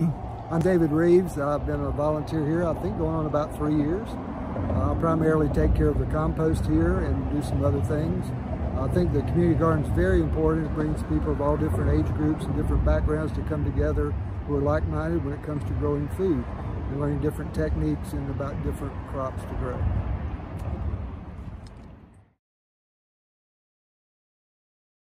I'm David Reeves. I've been a volunteer here, I think going on about three years. I primarily take care of the compost here and do some other things. I think the community garden is very important. It brings people of all different age groups and different backgrounds to come together who are like-minded when it comes to growing food and learning different techniques and about different crops to grow.